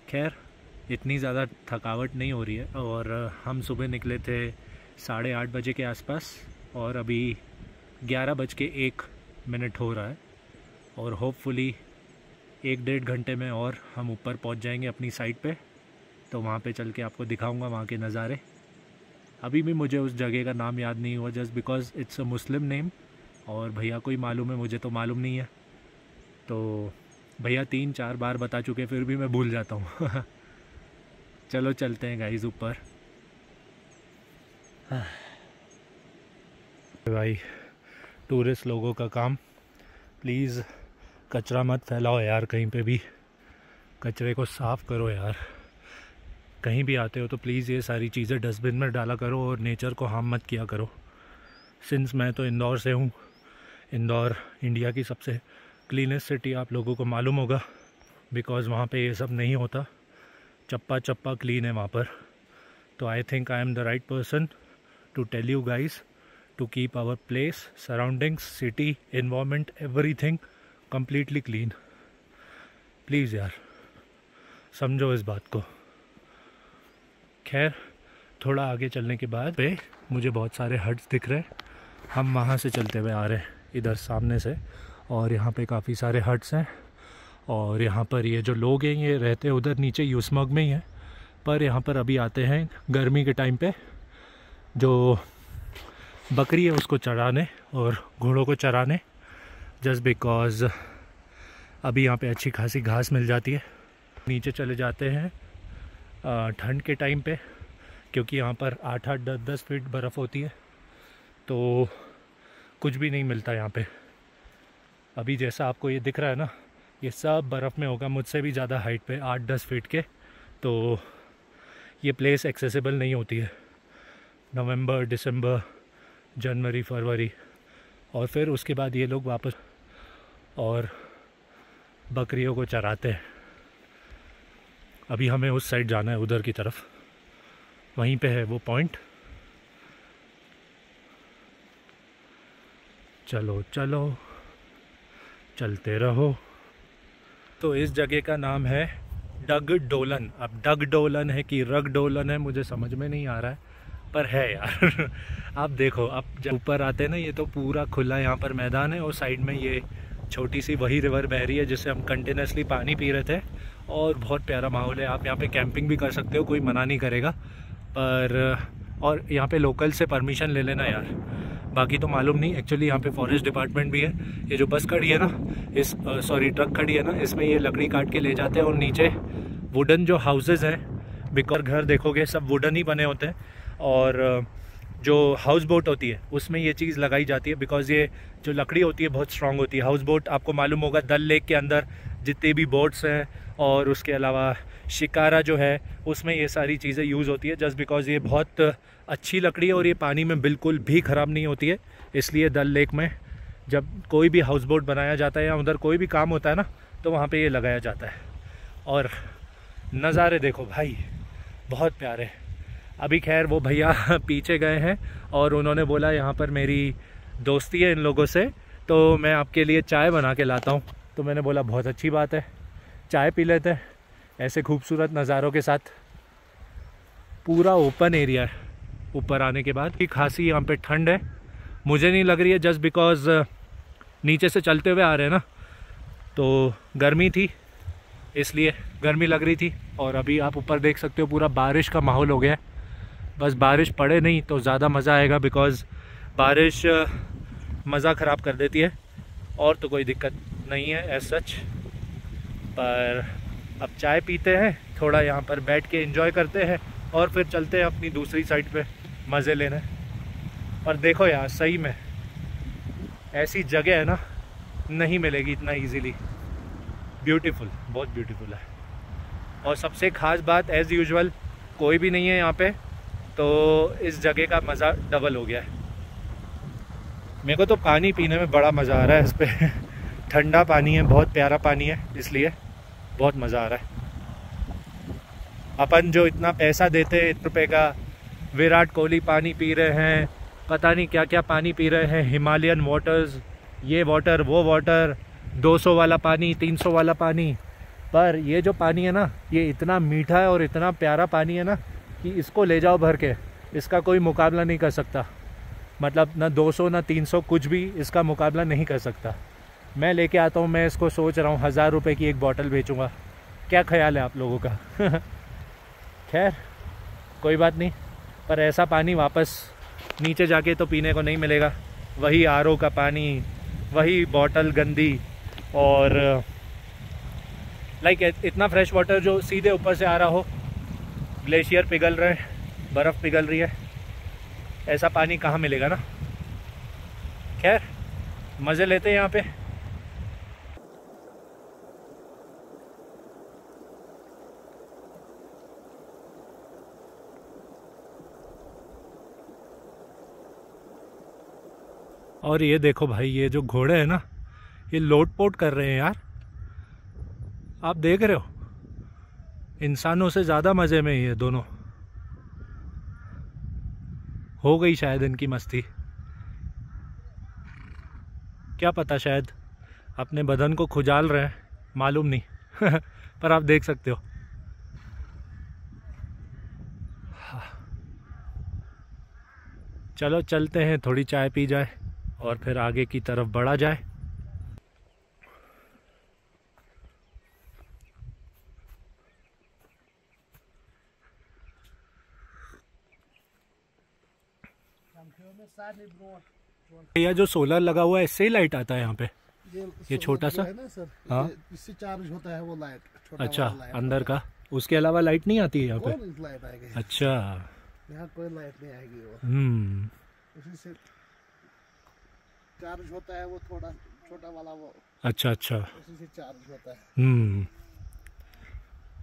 खैर, इतनी ज़्यादा थकावट नहीं हो रही है, और हम सुबह निकले थे साढ़े आठ बजे के आसपास, और अभी ग्यारह बज के एक मिनट हो रहा है। और होपफुली एक डेढ़ घंटे में और हम ऊपर पहुँच जाएँगे अपनी साइट पे। तो वहाँ पे चल के आपको दिखाऊँगा वहाँ के नज़ारे। अभी भी मुझे उस जगह का नाम याद नहीं हुआ just because it's a Muslim name और भैया को ही मालूम है, मुझे तो मालूम नहीं है। तो भैया तीन चार बार बता चुके फिर भी मैं भूल जाता हूँ। चलो चलते हैं गाइज़ ऊपर। भाई टूरिस्ट लोगों का काम। प्लीज़ कचरा मत फैलाओ यार, कहीं पे भी। कचरे को साफ़ करो यार। कहीं भी आते हो तो प्लीज़ ये सारी चीज़ें डस्टबिन में डाला करो और नेचर को हार्म मत किया करो। सिंस मैं तो इंदौर से हूँ, इंदौर, इंडिया की सबसे क्लीनेस्ट सिटी आप लोगों को मालूम होगा। बिकॉज़ वहाँ पे ये सब नहीं होता। चप्पा चप्पा क्लीन है वहाँ पर। तो I think I am the right person to tell you guys to keep our place surroundings city environment everything completely clean please यार समझो इस बात को खैर थोड़ा आगे चलने के बाद पे मुझे बहुत सारे हट्स दिख रहे हैं हम वहाँ से चलते हुए आ रहे हैं इधर सामने से और यहाँ पे काफ़ी सारे हट्स हैं और यहाँ पर ये जो लोग हैं ये रहते हैं उधर नीचे यूसमग में ही हैं पर यहाँ पर अभी आते हैं गर्मी के टाइम पे जो बकरी है उसको चराने और घोड़ों को चराने जस्ट बिकॉज़ अभी यहाँ पे अच्छी खासी घास मिल जाती है। नीचे चले जाते हैं ठंड के टाइम पे, क्योंकि यहाँ पर आठ आठ, दस दस फीट बर्फ़ होती है तो कुछ भी नहीं मिलता यहाँ पे। अभी जैसा आपको ये दिख रहा है ना, ये सब बर्फ़ में होगा, मुझसे भी ज़्यादा हाइट पे, आठ, दस फीट के तो ये प्लेस एक्सेसिबल नहीं होती है। नवंबर, दिसंबर, जनवरी, फरवरी, और फिर उसके बाद ये लोग वापस और बकरियों को चराते हैं। अभी हमें उस साइड जाना है, उधर की तरफ़। वहीं पे है वो पॉइंट। चलो चलो। चलते रहो। तो इस जगह का नाम है डग डोलन अब डग डोलन है कि रग डोलन है, मुझे समझ में नहीं आ रहा है, पर है यार। आप देखो जब ऊपर आते हैं ना, ये तो पूरा खुला यहाँ पर मैदान है और साइड में ये छोटी सी वही रिवर बह रही है जिससे हम कंटिन्यूसली पानी पी रहे थे। और बहुत प्यारा माहौल है। आप यहाँ पे कैंपिंग भी कर सकते हो, कोई मना नहीं करेगा। पर, और यहाँ पे लोकल से परमिशन ले लेना यार। बाकी तो मालूम नहीं एक्चुअली यहाँ पे फॉरेस्ट डिपार्टमेंट भी है। ये जो बस खड़ी है ना, इस सॉरी ट्रक खड़ी है ना, इसमें ये लकड़ी काट के ले जाते हैं और नीचे वुडन जो हाउसेज हैं बिकॉज़ घर देखोगे सब वुडन ही बने होते हैं। और जो हाउस बोट होती है, उसमें ये चीज़ लगाई जाती है बिकॉज़ ये जो लकड़ी होती है, बहुत स्ट्रांग होती है। हाउस बोट आपको मालूम होगा, दल लेक के अंदर जितने भी बोट्स हैं और उसके अलावा शिकारा जो है, उसमें ये सारी चीज़ें यूज़ होती है। जस्ट बिकॉज़ ये बहुत अच्छी लकड़ी है और ये पानी में बिल्कुल भी ख़राब नहीं होती है। इसलिए दल लेक में जब कोई भी हाउस बोट बनाया जाता है या उधर कोई भी काम होता है ना तो वहाँ पे ये लगाया जाता है। और नज़ारे देखो भाई, बहुत प्यारे। अभी खैर वो भैया पीछे गए हैं और उन्होंने बोला, यहाँ पर मेरी दोस्ती है इन लोगों से तो मैं आपके लिए चाय बना के लाता हूँ। तो मैंने बोला, बहुत अच्छी बात है, चाय पी लेते हैं। ऐसे खूबसूरत नज़ारों के साथ पूरा ओपन एरिया है, ऊपर आने के बाद। कि खासी यहाँ पे ठंड है। मुझे नहीं लग रही है, जस्ट बिकॉज़ नीचे से चलते हुए आ रहे हैं ना। तो गर्मी थी, इसलिए गर्मी लग रही थी। और अभी आप ऊपर देख सकते हो, पूरा बारिश का माहौल हो गया है। बस बारिश पड़े नहीं तो ज़्यादा मज़ा आएगा बिकॉज़ बारिश मज़ा ख़राब कर देती है और तो कोई दिक्कत नहीं है एज सच पर अब चाय पीते हैं, थोड़ा यहाँ पर बैठ के इंजॉय करते हैं और फिर चलते हैं अपनी दूसरी साइड पे मज़े लेने। पर देखो यार, सही में ऐसी जगह है ना, नहीं मिलेगी इतना इजीली ब्यूटीफुल बहुत ब्यूटीफुल है। और सबसे ख़ास बात एज़ यूजुअल कोई भी नहीं है यहाँ पे तो इस जगह का मज़ा डबल हो गया है। मेरे को तो पानी पीने में बड़ा मज़ा आ रहा है इस पर ठंडा पानी है, बहुत प्यारा पानी है, इसलिए बहुत मज़ा आ रहा है। अपन जो इतना पैसा देते हैं इतने रुपये का, विराट कोहली पानी पी रहे हैं, पता नहीं क्या क्या पानी पी रहे हैं, हिमालयन वाटर्स ये वाटर वो वाटर 200 वाला पानी 300 वाला पानी। पर ये जो पानी है ना, ये इतना मीठा है और इतना प्यारा पानी है ना, कि इसको ले जाओ भर के, इसका कोई मुकाबला नहीं कर सकता। मतलब ना 200 ना 300 कुछ भी इसका मुकाबला नहीं कर सकता। मैं लेके आता हूँ, मैं इसको सोच रहा हूँ, हज़ार रुपये की एक बॉटल बेचूँगा। क्या ख्याल है आप लोगों का? खैर, कोई बात नहीं, पर ऐसा पानी वापस नीचे जाके तो पीने को नहीं मिलेगा। वही आरओ का पानी, वही बॉटल गंदी, और लाइक इतना फ्रेश वाटर जो सीधे ऊपर से आ रहा हो ग्लेशियर पिघल रहे हैं, बर्फ़ पिघल रही है। ऐसा पानी कहाँ मिलेगा ना? खैर, मज़े लेते हैं यहाँ पे। और ये देखो भाई, ये जो घोड़े हैं ना, ये लोट पोट कर रहे हैं यार। आप देख रहे हो? इंसानों से ज़्यादा मज़े में ये दोनों। हो गई शायद इनकी मस्ती। क्या पता शायद अपने बदन को खुजाल रहे हैं मालूम नहीं। पर आप देख सकते हो। चलो चलते हैं, थोड़ी चाय पी जाए और फिर आगे की तरफ़ बढ़ा जाए। यह जो सोलर लगा हुआ है इससे ही लाइट आता है यहाँ पे? ये छोटा सा? सर हाँ। इससे चार्ज होता है वो लाइट अच्छा लाइट अंदर का? उसके अलावा लाइट नहीं आती है यहाँ पे? लाइट आएगी। अच्छा। यहाँ कोई लाइट नहीं आएगी वो। हम्म। उसी से चार्ज होता है वो थोड़ा छोटा वाला वो। अच्छा अच्छा। उसी से चार्ज होता है। हम्म।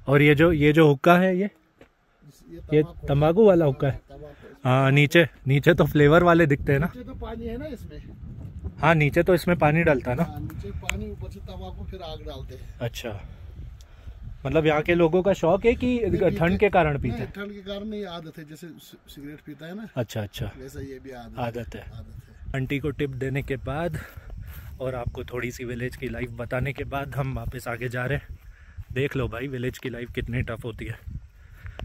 और ये जो ये जो हुक्का है ये? ये तंबाकू- तंबाकू वाला हुक्का है। हाँ नीचे नीचे तो फ्लेवर वाले दिखते हैं ना। नीचे तो पानी है ना इसमें। हाँ नीचे तो इसमें पानी डालता है ना। हाँ, नीचे पानी ऊपर से तंबाकू फिर आग डालते हैं। अच्छा। मतलब यहाँ के लोगों का शौक है कि ठंड के कारण पीते हैं? ठंड के कारण नहीं आदत है। जैसे सिगरेट पीता है ना अच्छा अच्छा। वैसा ये भी आदत आदत है। आदत है। आंटी को टिप देने के बाद और आपको थोड़ी सी विलेज की लाइफ बताने के बाद हम वापस आगे जा रहे हैं। देख लो भाई विलेज की लाइफ कितनी टफ होती है।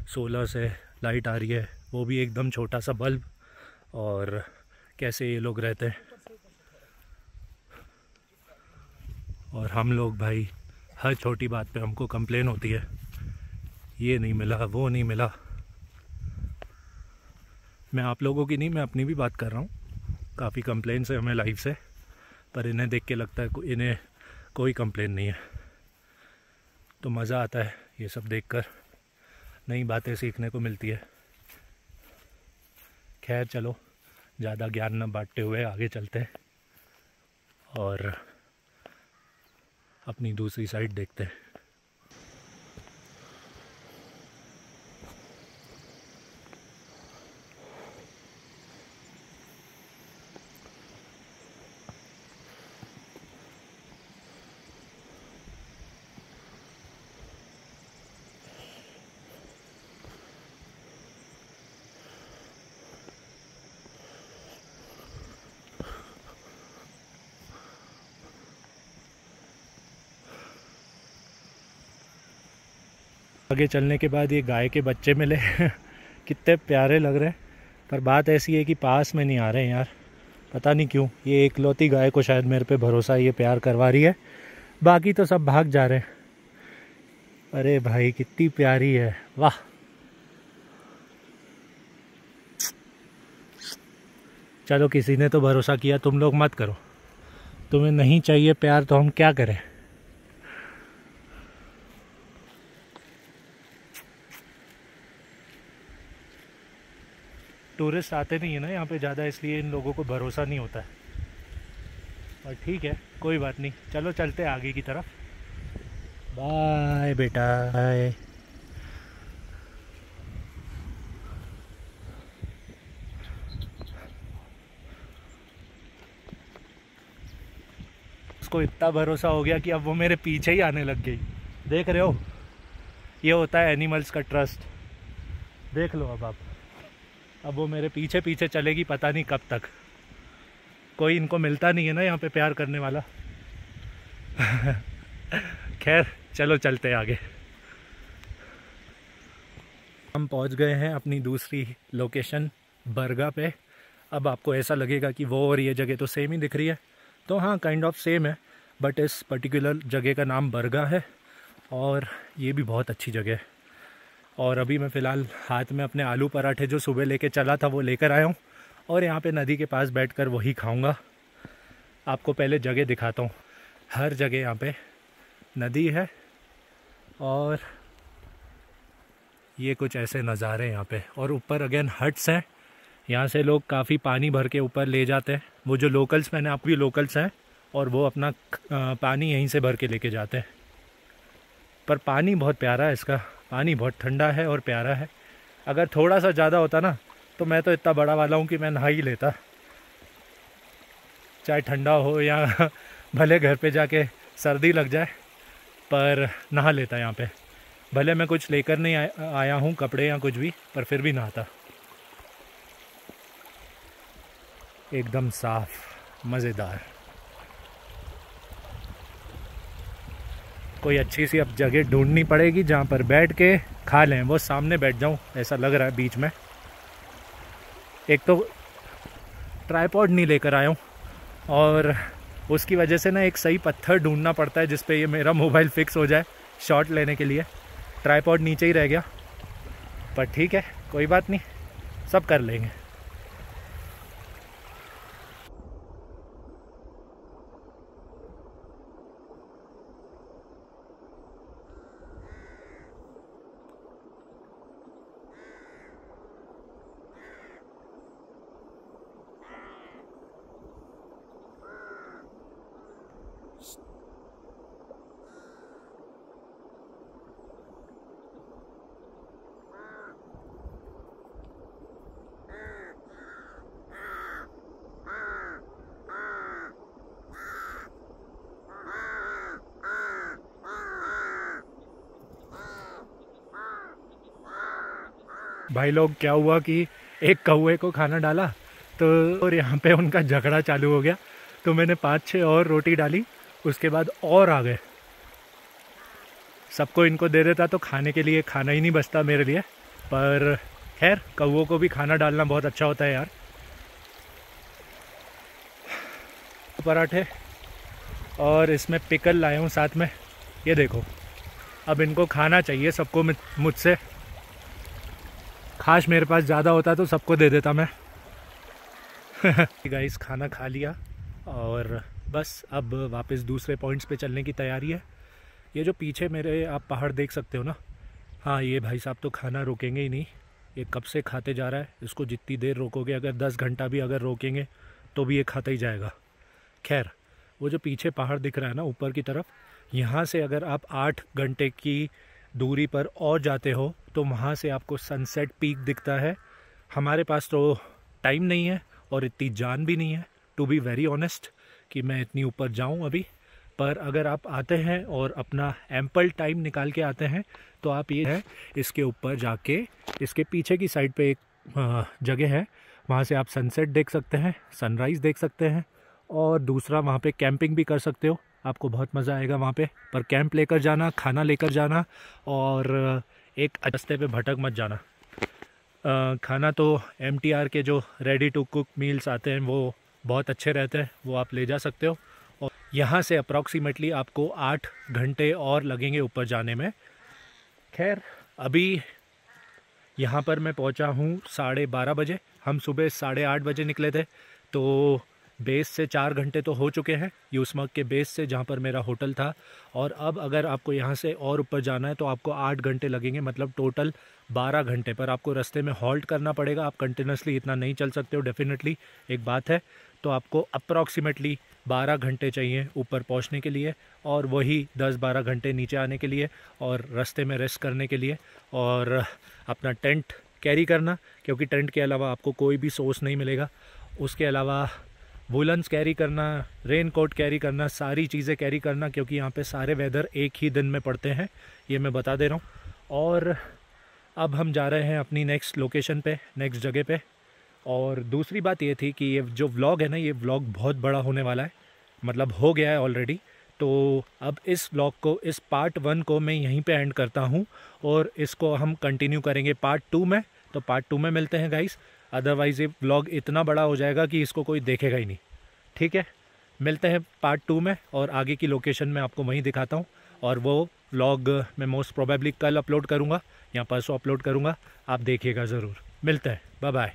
सोलर से लाइट आ रही है, वो भी एकदम छोटा सा बल्ब। और कैसे ये लोग रहते हैं? और हम लोग भाई, हर छोटी बात पे हमको कंप्लेन होती है। ये नहीं मिला, वो नहीं मिला। मैं आप लोगों की नहीं, मैं अपनी भी बात कर रहा हूँ। काफ़ी कंप्लेन है हमें लाइफ से, पर इन्हें देख के लगता है इन्हें कोई कंप्लेन नहीं है। तो मज़ा आता है ये सब देखकर नई बातें सीखने को मिलती है। खैर, चलो, ज़्यादा ज्ञान न बांटते हुए आगे चलते हैं और अपनी दूसरी साइड देखते हैं। आगे चलने के बाद ये गाय के बच्चे मिले। कितने प्यारे लग रहे हैं। पर बात ऐसी है कि पास में नहीं आ रहे हैं यार। पता नहीं क्यों, ये एकलौती गाय को शायद मेरे पे भरोसा, ये प्यार करवा रही है। बाकी तो सब भाग जा रहे हैं। अरे भाई, कितनी प्यारी है। वाह। चलो, किसी ने तो भरोसा किया, तुम लोग मत करो। तुम्हें नहीं चाहिए प्यार तो हम क्या करें? टूरिस्ट आते नहीं है ना यहाँ पे ज़्यादा, इसलिए इन लोगों को भरोसा नहीं होता है। और ठीक है, कोई बात नहीं। चलो, चलते आगे की तरफ़। बाय बेटा। बाय उसको इतना भरोसा हो गया कि अब वो मेरे पीछे ही आने लग गई। देख रहे हो? ये होता है एनिमल्स का ट्रस्ट देख लो अब आप। अब वो मेरे पीछे पीछे चलेगी पता नहीं कब तक। कोई इनको मिलता नहीं है ना यहाँ पे प्यार करने वाला। खैर, चलो चलते आगे। हम पहुँच गए हैं अपनी दूसरी लोकेशन बरगा पे। अब आपको ऐसा लगेगा कि वो और ये जगह तो सेम ही दिख रही है। तो हाँ काइंड ऑफ़ सेम है बट इस पर्टिकुलर जगह का नाम बरगा है, और ये भी बहुत अच्छी जगह है। और अभी मैं फ़िलहाल हाथ में अपने आलू पराठे जो सुबह लेके चला था वो लेकर आया हूँ और यहाँ पे नदी के पास बैठकर वही खाऊँगा। आपको पहले जगह दिखाता हूँ। हर जगह यहाँ पे नदी है और ये कुछ ऐसे नज़ारे यहाँ पे। और ऊपर अगेन हट्स हैं। यहाँ से लोग काफ़ी पानी भर के ऊपर ले जाते हैं। वो जो लोकल्स मैंने आप भी लोकल्स हैं और वो अपना पानी यहीं से भर के लेके जाते हैं। पर पानी बहुत प्यारा है इसका। पानी बहुत ठंडा है और प्यारा है। अगर थोड़ा सा ज़्यादा होता ना तो मैं तो इतना बड़ा वाला हूँ कि मैं नहा ही लेता। चाहे ठंडा हो या भले घर पे जाके सर्दी लग जाए, पर नहा लेता यहाँ पे। भले मैं कुछ लेकर नहीं आया हूँ कपड़े या कुछ भी, पर फिर भी नहाता। एकदम साफ़, मज़ेदार। कोई अच्छी सी अब जगह ढूंढनी पड़ेगी जहाँ पर बैठ के खा लें। वो सामने बैठ जाऊँ, ऐसा लग रहा है बीच में। एक तो ट्राईपॉड नहीं लेकर आया हूँ, और उसकी वजह से ना एक सही पत्थर ढूंढना पड़ता है जिस पे ये मेरा मोबाइल फिक्स हो जाए शॉट लेने के लिए। ट्राईपॉड नीचे ही रह गया, पर ठीक है, कोई बात नहीं, सब कर लेंगे। भाई लोग, क्या हुआ कि एक कौए को खाना डाला तो और यहाँ पे उनका झगड़ा चालू हो गया। तो मैंने पाँच छः और रोटी डाली, उसके बाद और आ गए। सबको इनको दे देता तो खाने के लिए खाना ही नहीं बचता मेरे लिए। पर खैर कौओं को भी खाना डालना बहुत अच्छा होता है यार। पराठे, और इसमें पिकल लाया हूँ साथ में। ये देखो, अब इनको खाना चाहिए सबको मुझसे। खास मेरे पास ज़्यादा होता तो सबको दे देता मैं। गाइस खाना खा लिया और बस अब वापस दूसरे पॉइंट्स पे चलने की तैयारी है। ये जो पीछे मेरे आप पहाड़ देख सकते हो ना? हाँ ये भाई साहब तो खाना रोकेंगे ही नहीं। ये कब से खाते जा रहा है? इसको जितनी देर रोकोगे, अगर दस घंटा भी अगर रोकेंगे तो भी ये खाता ही जाएगा। खैर, वो जो पीछे पहाड़ दिख रहा है ना, ऊपर की तरफ़, यहाँ से अगर आप आठ घंटे की दूरी पर और जाते हो तो वहाँ से आपको सनसेट पीक दिखता है। हमारे पास तो टाइम नहीं है और इतनी जान भी नहीं है। टू बी वेरी ऑनेस्ट कि मैं इतनी ऊपर जाऊँ अभी, पर अगर आप आते हैं और अपना एम्पल टाइम निकाल के आते हैं तो आप ये है, इसके ऊपर जाके, इसके पीछे की साइड पे एक जगह है। वहाँ से आप सनसेट देख सकते हैं सनराइज़ देख सकते हैं, और दूसरा वहाँ पे कैंपिंग भी कर सकते हो। आपको बहुत मज़ा आएगा वहाँ पे। पर कैंप लेकर जाना खाना लेकर जाना और एक रस्ते पे भटक मत जाना। आ, खाना तो एमटीआर के जो रेडी टू कुक मील्स आते हैं वो बहुत अच्छे रहते हैं वो आप ले जा सकते हो। और यहाँ से अप्रॉक्सीमेटली आपको आठ घंटे और लगेंगे ऊपर जाने में। खैर अभी यहाँ पर मैं पहुँचा हूँ साढ़े बारह बजे। हम सुबह साढ़े आठ बजे निकले थे तो बेस से चार घंटे तो हो चुके हैं, यूसमग के बेस से जहाँ पर मेरा होटल था। और अब अगर आपको यहाँ से और ऊपर जाना है तो आपको आठ घंटे लगेंगे मतलब टोटल बारह घंटे। पर आपको रास्ते में हॉल्ट करना पड़ेगा, आप कंटिन्यूसली इतना नहीं चल सकते हो, डेफिनेटली। एक बात है तो आपको अप्रॉक्सीमेटली बारह घंटे चाहिए ऊपर पहुँचने के लिए, और वही दस बारह घंटे नीचे आने के लिए, और रास्ते में रेस्ट करने के लिए, और अपना टेंट कैरी करना, क्योंकि टेंट के अलावा आपको कोई भी सोर्स नहीं मिलेगा। उसके अलावा वुलन्स कैरी करना रेन कोट कैरी करना, सारी चीज़ें कैरी करना, क्योंकि यहाँ पे सारे वेदर एक ही दिन में पड़ते हैं, ये मैं बता दे रहा हूँ। और अब हम जा रहे हैं अपनी नेक्स्ट लोकेशन पे नेक्स्ट जगह पे। और दूसरी बात ये थी कि ये जो व्लॉग है ना, ये व्लॉग बहुत बड़ा होने वाला है मतलब हो गया है ऑलरेडी तो अब इस व्लॉग को, इस पार्ट वन को मैं यहीं पे एंड करता हूँ, और इसको हम कंटिन्यू करेंगे पार्ट टू में। तो पार्ट टू में मिलते हैं गाइस अदरवाइज़ ये ब्लॉग इतना बड़ा हो जाएगा कि इसको कोई देखेगा ही नहीं। ठीक है? मिलते हैं पार्ट टू में और आगे की लोकेशन में आपको वहीं दिखाता हूँ। और वो व्लॉग मैं मोस्ट प्रोबेबली कल अपलोड करूँगा, या परसों अपलोड करूँगा। आप देखिएगा ज़रूर। मिलते हैं। Bye bye